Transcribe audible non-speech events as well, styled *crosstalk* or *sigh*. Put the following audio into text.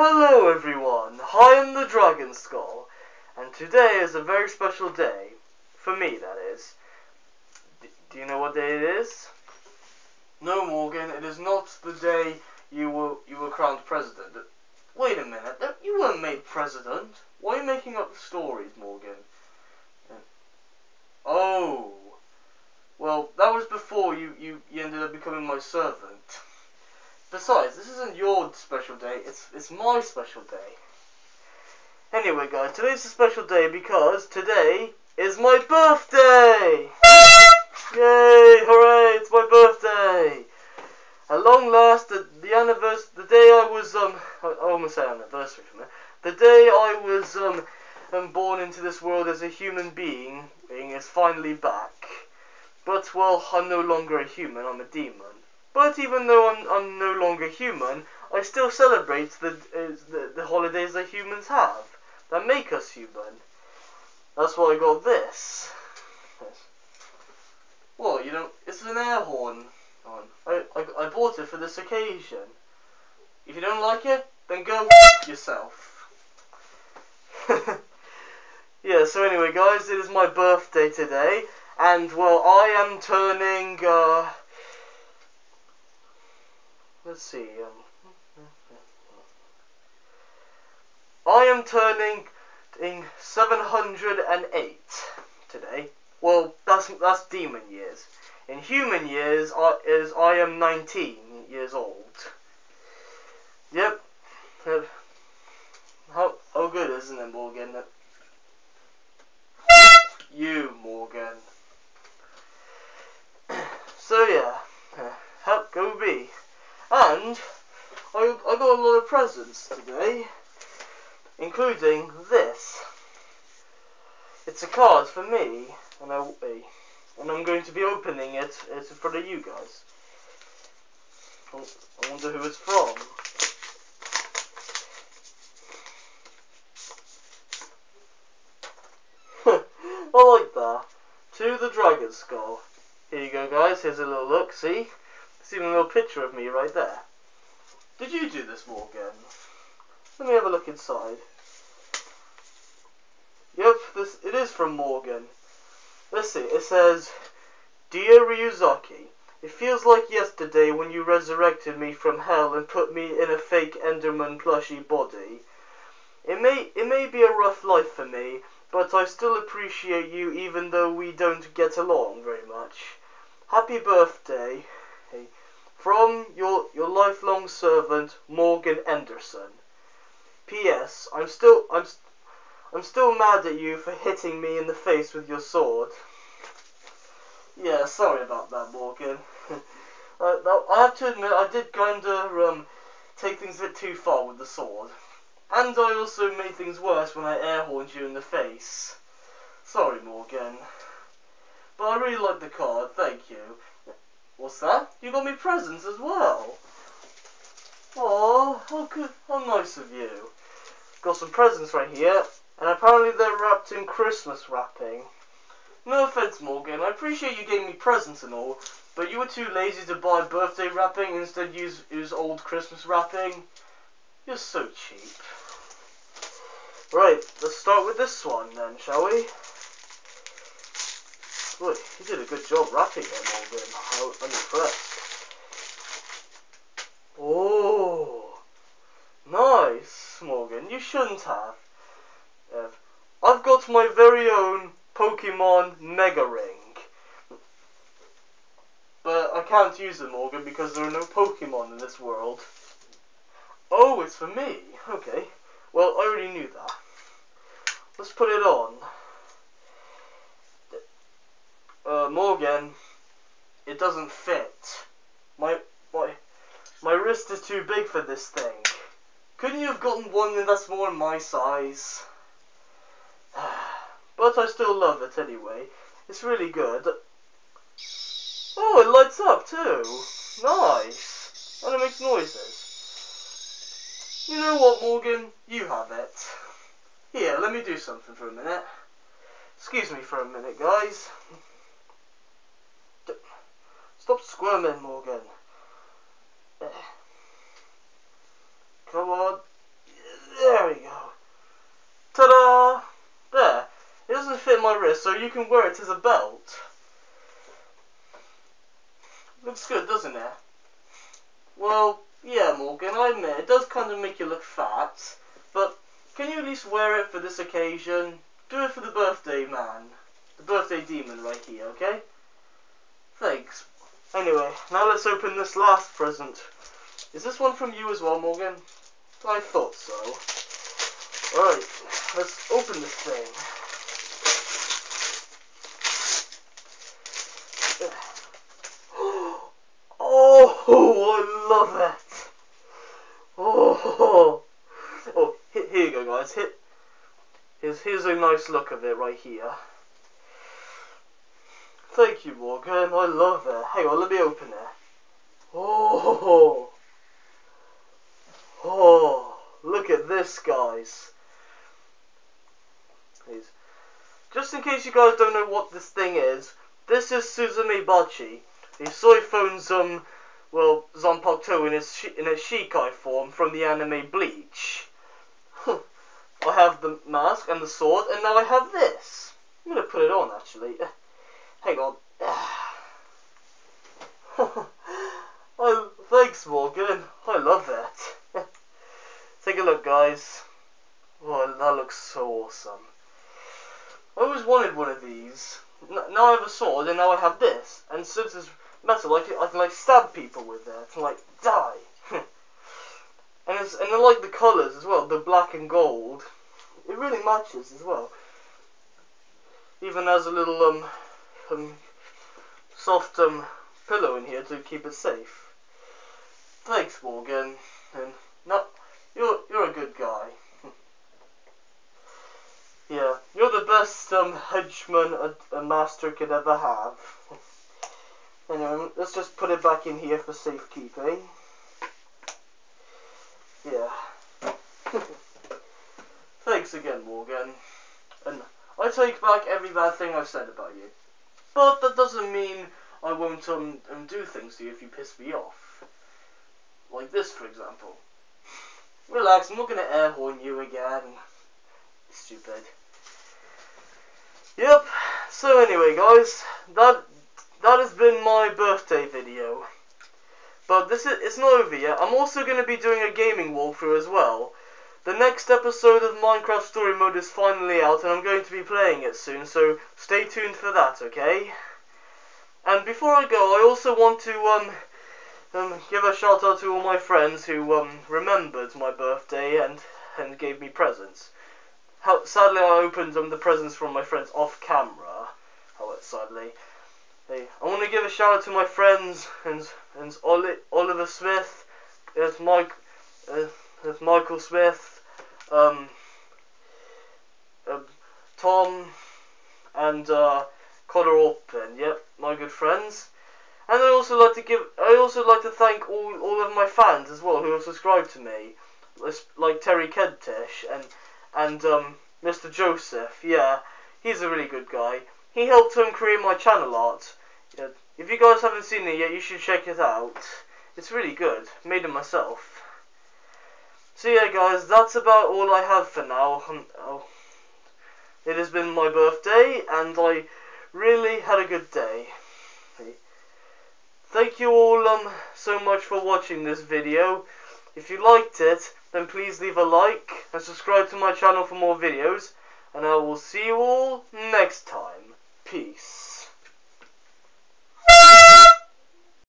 Hello everyone, I am the Dragon Skull, and today is a very special day. For me, that is. D do you know what day it is? No, Morgan, it is not the day you were you were crowned president. Wait a minute, you weren't made president. Why are you making up the stories, Morgan? Oh, well, that was before you, you, you ended up becoming my servant. Besides, this isn't your special day, it's, it's my special day. Anyway, guys, today's a special day because today is my birthday! Yay, hooray, it's my birthday! At long last, the, the anniversary, the day I was, um, I almost said anniversary from it, the day I was, um, um, born into this world as a human being, being is finally back. But, well, I'm no longer a human, I'm a demon. But even though I'm, I'm no longer human, I still celebrate the, uh, the, the holidays that humans have, that make us human. That's why I got this. Well, you know, it's an air horn. I, I, I bought it for this occasion. If you don't like it, then go yourself. *laughs* yeah, so anyway, guys, it is my birthday today. And, well, I am turning, uh, let's see, um, I am turning in 708 today. Well, that's that's demon years. In human years, I, is I am 19 years old. Yep. yep. How, how good, isn't it? You, Morgan. So yeah, help go be. I, I got a lot of presents today, including this. It's a card for me, and I and I'm going to be opening it in front of you guys. Oh, I wonder who it's from. *laughs* I like that. To the Dragon Skull. Here you go, guys. Here's a little look. See? See a little picture of me right there. Did you do this, Morgan? Let me have a look inside. Yep, this it is from Morgan. Let's see. It says, "Dear Ryuzaki, it feels like yesterday when you resurrected me from hell and put me in a fake Enderman plushy body. It may it may be a rough life for me, but I still appreciate you even though we don't get along very much. Happy birthday." From your, your lifelong servant, Morgan Anderson. P.S. I'm still I'm I'm still mad at you for hitting me in the face with your sword. Yeah, sorry about that, Morgan. *laughs* uh, I have to admit, I did kind of um, take things a bit too far with the sword. And I also made things worse when I air horned you in the face. Sorry, Morgan. But I really like the card, thank you. What's that? You got me presents as well. Oh, how good, how nice of you. Got some presents right here, and apparently they're wrapped in Christmas wrapping. No offense, Morgan. I appreciate you gave me presents and all, but you were too lazy to buy birthday wrapping instead use use old Christmas wrapping. You're so cheap. Right, let's start with this one then, shall we? Boy, you did a good job wrapping it, Morgan. I'm impressed. Oh, nice, Morgan. You shouldn't have. I've got my very own Pokemon Mega Ring. But I can't use it, Morgan, because there are no Pokemon in this world. Oh, it's for me. Okay. Well, I already knew that. Let's put it on uh, Morgan, it doesn't fit. My, my, my wrist is too big for this thing. Couldn't you have gotten one that's more my size? *sighs* but I still love it anyway. It's really good. Oh, it lights up too. Nice. And it makes noises. You know what, Morgan? You have it. Here, let me do something for a minute. Excuse me for a minute, guys. Stop squirming, Morgan. Eh. Come on. There we go. Ta-da! There. It doesn't fit my wrist, so you can wear it as a belt. Looks good, doesn't it? Well, yeah, Morgan, I admit, it does kind of make you look fat, but can you at least wear it for this occasion? Do it for the birthday man. The birthday demon right here, okay? Thanks. Anyway, now let's open this last present. Is this one from you as well, Morgan? I thought so. Alright, let's open this thing. *gasps* Oh, I love it. Oh, oh, here you go, guys. Here, here's here's a nice look of it right here. Thank you, Morgan. I love it. Hang on, let me open it. Oh, oh, look at this, guys. Please. Just in case you guys don't know what this thing is, this is Suzume Bachi, the Soi Fon's um well, Zanpakuto in its in its Shikai form from the anime Bleach. *laughs* I have the mask and the sword, and now I have this. I'm gonna put it on actually. *laughs* Hang on. *sighs* oh, thanks, Morgan. I love that. *laughs* Take a look, guys. Oh, that looks so awesome. I always wanted one of these. Now I have a sword, and now I have this. And since it's metal. I can, I can like stab people with it. Can like die. *laughs* and it's and I like the colours as well. The black and gold. It really matches as well. Even has a little um, um soft um pillow in here to keep it safe. Thanks, Morgan. And no, you're you're a good guy. *laughs* yeah, you're the best um henchman a, a master could ever have. *laughs* Anyway, let's just put it back in here for safekeeping. Yeah. *laughs* Thanks again, Morgan. And I take back every bad thing I've said about you. But that doesn't mean I won't um, um do things to you if you piss me off. Like this, for example. Relax, I'm not going to air horn you again. Stupid. Yep. So anyway, guys, that that has been my birthday video. But this is it's not over yet. I'm also going to be doing a gaming walkthrough as well. The next episode of Minecraft Story Mode is finally out and I'm going to be playing it soon, so stay tuned for that, okay? And before I go, I also want to um, um give a shout out to all my friends who um remembered my birthday and and gave me presents. How, sadly, I opened um, the presents from my friends off camera. Oh, sadly. Hey, I want to give a shout out to my friends and and Oli, Oliver Smith, there's Mike, uh, there's Michael Smith, um, uh, Tom, and uh, Connor Orpin. Yep, my good friends. And I also like to give. I also like to thank all all of my fans as well who have subscribed to me, like Terry Kentish and and um, Mr. Joseph. Yeah, he's a really good guy. He helped him create my channel art. Yeah, if you guys haven't seen it yet, you should check it out. It's really good. Made it myself. So yeah, guys, that's about all I have for now. Um, oh, it has been my birthday, and I really had a good day. Thank you all um, so much for watching this video. If you liked it, then please leave a like and subscribe to my channel for more videos. And I will see you all next time. Peace.